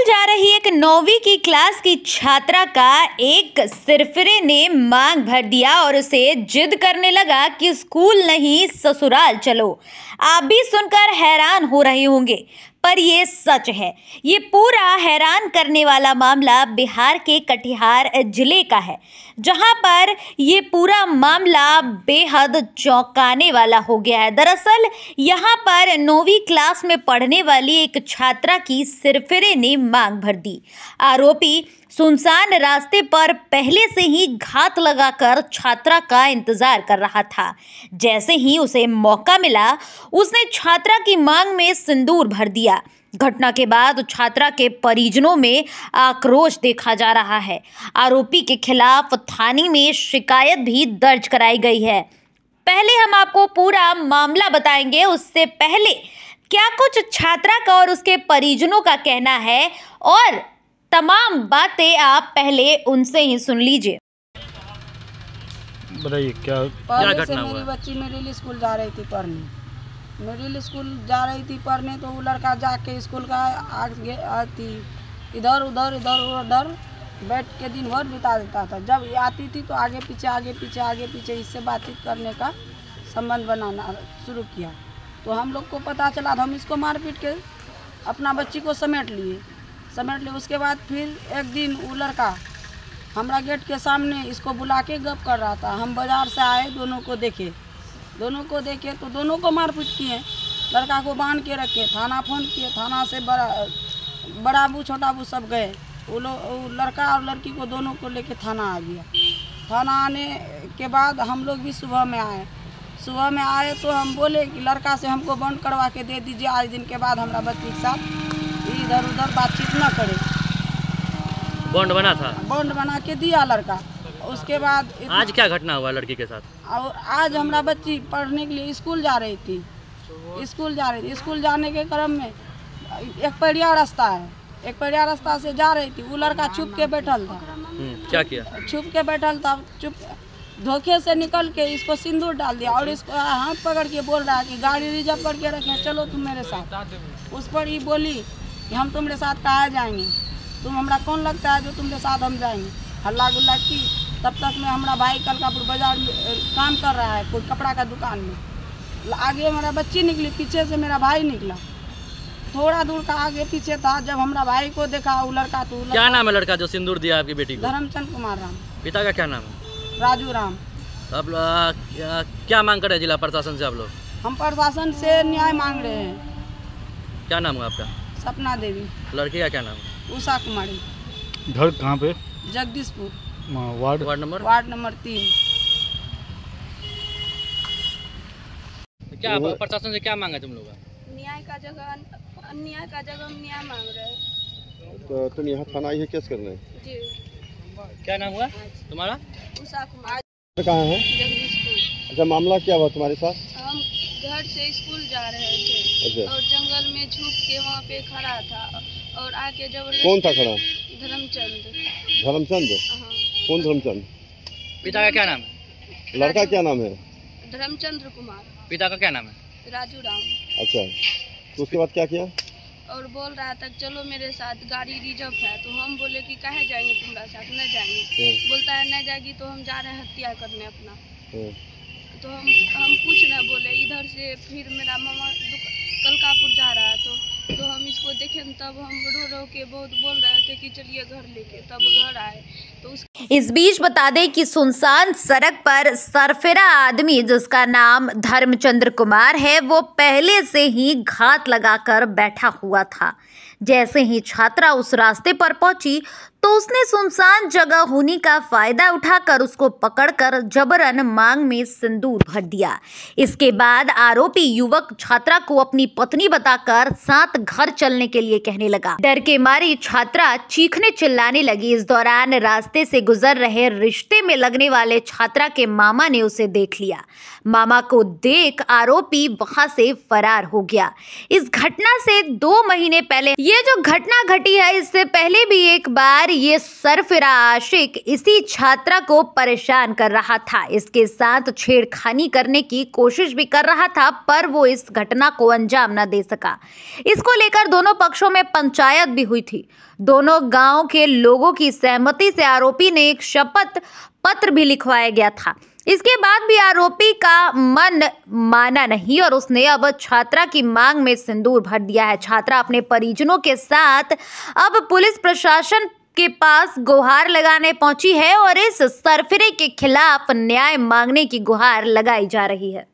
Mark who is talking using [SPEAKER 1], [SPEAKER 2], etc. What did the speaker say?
[SPEAKER 1] School जा रही एक नौवीं की क्लास की छात्रा का एक सिरफिरे ने मांग भर दिया और उसे जिद करने लगा कि स्कूल नहीं, ससुराल चलो। आप भी सुनकर हैरान हो रहे होंगे। पर ये सच है। ये पूरा हैरान करने वाला मामला बिहार के कटिहार ज़िले का है, जहाँ पर ये पूरा मामला बेहद चौंकाने वाला हो गया है। दरअसल, यहाँ पर नौवीं क्लास में पढ़ने वाली एक छात्रा की सिरफिरे ने मांग भर दी। आरोपी सुनसान रास्ते पर पहले से ही घात लगाकर छात्रा का इंतज़ार कर रहा था। जैसे ही उसे मौका मिला, उसने छात्रा की मांग में सिंदूर भर दिया। घटना के बाद छात्रा के परिजनों में आक्रोश देखा जा रहा है। आरोपी के खिलाफ थाने में शिकायत भी दर्ज कराई गई है। पहले हम आपको पूरा मामला बताएँगे, उससे पहले क्या कुछ छात्रा का और उसके परिजनों का कहना है? और तमाम बातें आप पहले उनसे ही सुन लीजिए।
[SPEAKER 2] बताइए क्या
[SPEAKER 3] पहले से
[SPEAKER 4] घटना
[SPEAKER 3] मेरी
[SPEAKER 4] हुआ?
[SPEAKER 3] बच्ची मिडिल स्कूल जा रही थी पढ़ने। मिडिल स्कूल जा रही थी पढ़ने तो वो लड़का जाके स्कूल का आगे आती। इधर उधर इधर उधर बैठ के दिन भर बिता देता था। जब आती थी तो आगे पीछे आगे पीछे आगे पीछे इससे बातचीत करने का संबंध बनाना शुरू किया। तो हम लोग को पता चला तो हम इसको मार पीट के अपना बच्ची को समेट लिए। समेट लिए उसके बाद फिर एक दिन वो लड़का हमारा गेट के सामने इसको बुला के गप कर रहा था। हम बाज़ार से आए, दोनों को देखे। दोनों को देखे तो दोनों को मारपीट किए। लड़का को बाँध के रखे, थाना फ़ोन किए, थाना से बड़ा बड़ा बू छोटा बू सब गए। वो लोग लड़का और लड़की को दोनों को लेके थाना आ गया। थाना आने के बाद हम लोग भी सुबह में आए। सुबह में आए तो हम बोले कि लड़का से हमको बंद करवा के दे दीजिए। आज दिन के बाद हमारा बच्ची के साथ इधर उधर बातचीत न करे।
[SPEAKER 4] बॉन्ड बना था?
[SPEAKER 3] बॉन्ड बना के दिया लड़का। उसके बाद
[SPEAKER 4] आज क्या घटना हुआ लड़की के साथ?
[SPEAKER 3] और आज हमारा बच्ची पढ़ने के लिए स्कूल जा रही थी। स्कूल जा रही थी। स्कूल जाने के क्रम में एक पैड़िया रास्ता है। एक पैड़िया रास्ता से जा रही थी। वो लड़का छुप के बैठल था।
[SPEAKER 4] हम्म, क्या किया?
[SPEAKER 3] छुप के बैठल था। चुप धोखे से निकल के इसको सिंदूर डाल दिया और इसको हाथ पकड़ के बोल रहा है कि गाड़ी रिज़र्व करके रखें चलो तुम मेरे साथ। उस पर ही बोली कि हम तुम्हारे साथ कहा जाएँगे? तुम हमारा कौन लगता है जो तुम्हारे साथ हम जाएँगे? हल्ला गुल्ला की? तब तक में हमारा भाई कलकापुर बाज़ार में काम कर रहा है कोई कपड़ा का दुकान में। आगे हमारा बच्ची निकली पीछे से मेरा भाई निकला। थोड़ा दूर का आगे पीछे था जब हमारा भाई को देखा वो लड़का तो
[SPEAKER 4] क्या नाम है लड़का जो सिंदूर दिया आपकी बेटी को?
[SPEAKER 3] धर्मचंद कुमार राम।
[SPEAKER 4] पिता का क्या नाम है?
[SPEAKER 3] राजू राम।
[SPEAKER 4] आप क्या- क्या मांग कर रहे हैं जिला प्रशासन से आप लोग?
[SPEAKER 3] हम प्रशासन से न्याय मांग रहे हैं।
[SPEAKER 4] क्या नाम है आपका?
[SPEAKER 3] सपना देवी।
[SPEAKER 4] लड़की का क्या नाम है?
[SPEAKER 3] उषा कुमारी।
[SPEAKER 2] घर कहाँ पे?
[SPEAKER 3] Jagdishpur.
[SPEAKER 2] Ward?
[SPEAKER 4] Ward number?
[SPEAKER 3] Ward number तीन।
[SPEAKER 4] क्या प्रशासन से क्या मांगा तुम लोग?
[SPEAKER 3] न्याय का जगह न्याय का जगह हम न्याय मांग रहे हैं।
[SPEAKER 5] तो तुम यहाँ थाना आई है केस करने
[SPEAKER 3] जी।
[SPEAKER 4] क्या नाम हुआ? तुम्हारा?
[SPEAKER 3] उषा कुमार।
[SPEAKER 5] कहाँ है?
[SPEAKER 3] जगदीशपुर।
[SPEAKER 5] अच्छा मामला क्या हुआ तुम्हारे साथ?
[SPEAKER 3] घर से स्कूल जा रहे थे।
[SPEAKER 5] अच्छा।
[SPEAKER 3] और जंगल में छुप के वहाँ पे खड़ा था। और आके जब
[SPEAKER 5] कौन था खड़ा?
[SPEAKER 3] धर्मचंद।
[SPEAKER 5] धर्मचंद?
[SPEAKER 3] हाँ।
[SPEAKER 5] कौन धर्मचंद?
[SPEAKER 4] पिता का क्या नाम है?
[SPEAKER 5] लड़का क्या नाम है?
[SPEAKER 3] धर्मचंद्र कुमार।
[SPEAKER 4] पिता का क्या नाम है?
[SPEAKER 3] राजू राम।
[SPEAKER 5] अच्छा। तो उसके बाद क्या किया?
[SPEAKER 3] और बोल रहा था चलो मेरे साथ गाड़ी रिज़र्व है। तो हम बोले कि कहे जाएँगे तुम्हारा साथ? न जाएँगे।
[SPEAKER 5] हम्म,
[SPEAKER 3] बोलता है न जाएगी तो हम जा रहे हैं हत्या करने अपना।
[SPEAKER 5] हम्म,
[SPEAKER 3] तो हम हम कुछ न बोले। इधर से फिर मेरा मामा कलकापुर जा रहा है तो तो हम इसको देखे, तब हम रो रो के बहुत बोल रहे थे कि चलिए घर लेके, तब घर आए तो उस
[SPEAKER 1] इस बीच बता दें कि सुनसान सड़क पर सरफेरा आदमी, जिसका नाम धर्मचंद्र कुमार है, वो पहले से ही घात लगाकर बैठा हुआ था। जैसे ही छात्रा उस रास्ते पर पहुँची तो उसने सुनसान जगह होने का फ़ायदा उठाकर उसको पकड़कर जबरन मांग में सिंदूर भर दिया। इसके बाद आरोपी युवक छात्रा को अपनी पत्नी बताकर साथ घर चलने के लिए कहने लगा। डर के मारी छात्रा चीखने चिल्लाने लगी। इस दौरान रास्ते से गुजर रहे रिश्ते में लगने वाले छात्रा के मामा ने उसे देख लिया। मामा को देख आरोपी वहाँ से फरार हो गया। इस घटना से दो महीने पहले, ये जो घटना घटी है, इससे पहले भी एक बार ये सरफिरा आशिक इसी छात्रा को परेशान कर रहा था। इसके साथ छेड़खानी करने की कोशिश भी कर रहा था, पर वो इस घटना को अंजाम न दे सका। इसको लेकर दोनों पक्षों में पंचायत भी हुई थी। दोनों गाँव के लोगों की सहमति से आरोपी ने एक शपथ पत्र भी लिखवाया गया था। इसके बाद भी आरोपी का मन माना नहीं और उसने अब छात्रा की मांग में सिंदूर भर दिया है। छात्रा अपने परिजनों के साथ अब पुलिस प्रशासन के पास गुहार लगाने पहुँची है और इस सरफिरे के खिलाफ न्याय मांगने की गुहार लगाई जा रही है।